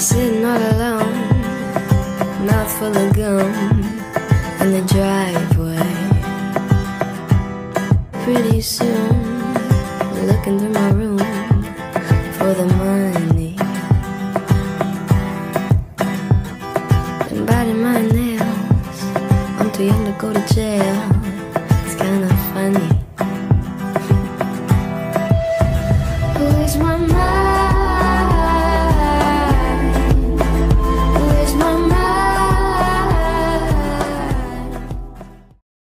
sitting all alone full of gum in the driveway. Pretty soon, looking through my room for the money. And biting my nails. I'm too young to go to jail. It's kinda funny. Who is my?